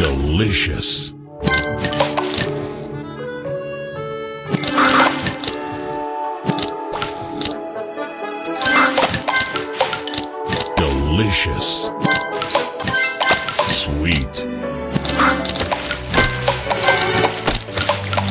Delicious. Delicious. Sweet.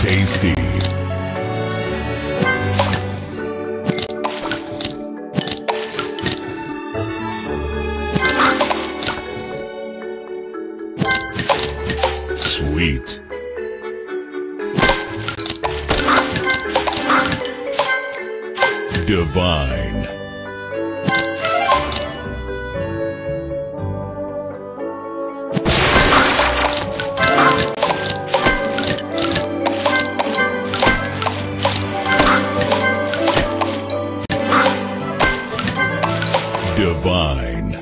Tasty. Sweet. Divine. Divine.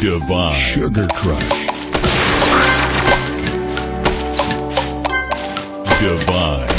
Divine. Sugar Crush. Divine.